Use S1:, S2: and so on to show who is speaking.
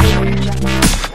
S1: Audio